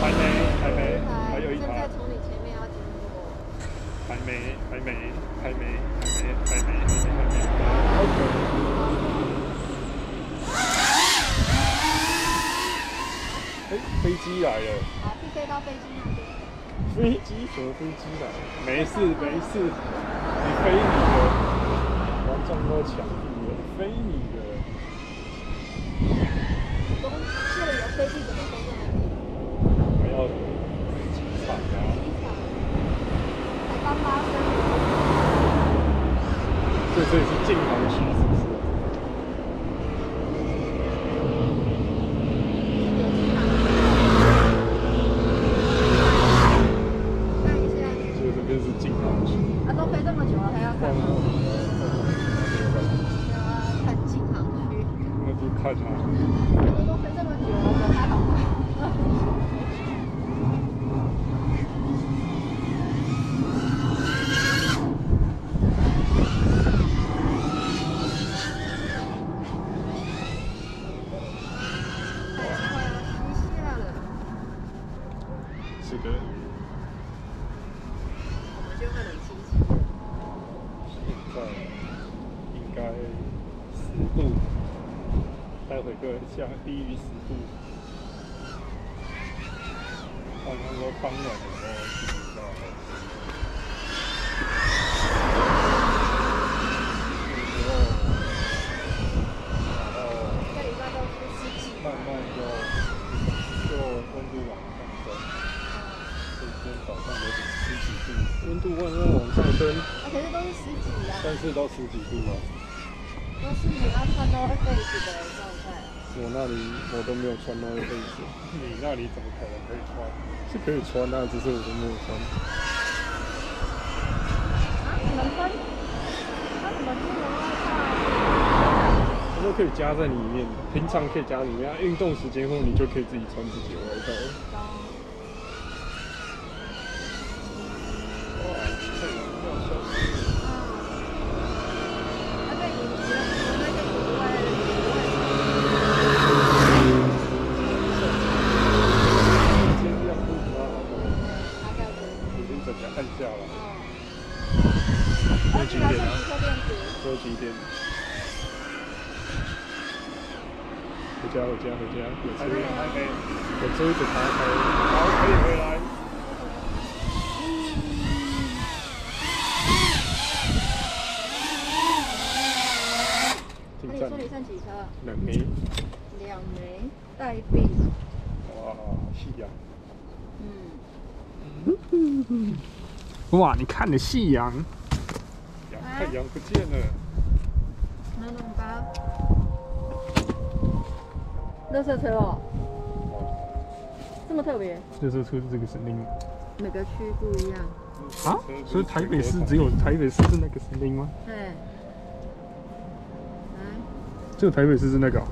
还没，还没，还有一正在台，从你前面要经过。还没，还没，还没，还没，还没，还没，还没。OK。哎，飞机来了。好，去飞到飞机那边。飞机什么飞机来？没事没事，你飞你的，我要撞到墙壁了，飞你的。东这里有飞机怎么飞在那里？还要机场啊，机场才刚发生。所以这里是禁航区，是不是？看一下，所以这边是禁航区。啊，都飞这么久了还要看吗？要看禁航区。那就看啊。都飞这么久了，我还好吗？太快要西下了，是的，我们就会冷清清。现在应该十度，待会会下低于十度。刚刚说傍晚的时候是比较好。这时候，然后这礼拜都是十几慢慢就就温度往上升，今天早上有点十几度，温度慢慢往上升，啊，可是都是十几啊，但是到十几度啊。都是你要穿到被子的状态。啊。我那里我都没有穿那个被子，你那里怎么可能可以穿？是可以穿啊，只是我都没有穿。啊，你们分？那你们出门外套？它都可以加在里面，平常可以加里面，啊运动时间后你就可以自己穿？自己的外套了。哇，太阳要消失了。啊，对，你你的你的那个国外的今天这样不蛮好的，大概是。已经整个暗下了。哦。现在几点啊？车电子。都几点？回家，回家，回家！有车，有车子打开，好，可以回来。那你说你剩几车？两枚，两枚代币。哇，夕阳！嗯。哇，你看的夕阳，阳太阳不见了。能弄吧？乐色车哦，这么特别，就是出这个声音每个区不一样。啊？所以台北市只有台北市是那个声音吗？对。来，只有台北市是那个、是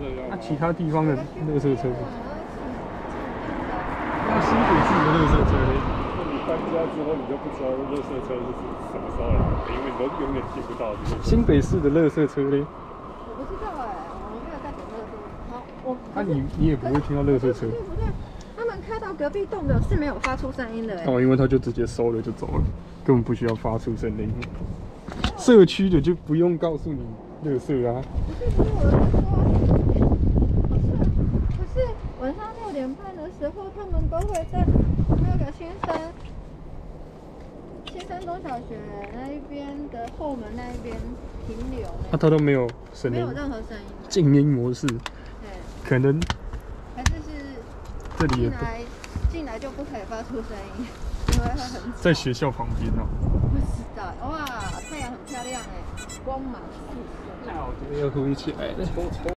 这样。那、其他地方的乐色车呢？那新北市的乐色车搬家之后，你就不知道乐色车是什么时候来的，因为你都永远记不到这个。新北市的乐色车呢？我不知道哎，我没有在等乐色。好，我。那、你你也不会听到乐色车不对不对，他们开到隔壁栋的是没有发出声音的哎。哦，因为他就直接收了就走了，根本不需要发出声音。社区的就不用告诉你乐色啊。不是不是，我是说，可是可是晚上六点半的时候，他们都会在那个先生新生中小学那一边的后门那一边停留呢。那、他都没有声音没有，任何声音。静音模式，对，可能还是是这里也进来进来就不可以发出声音，因为会很在学校旁边哦。不知道哇，太阳很漂亮哎，光芒四射。那我这边要呼一起来了。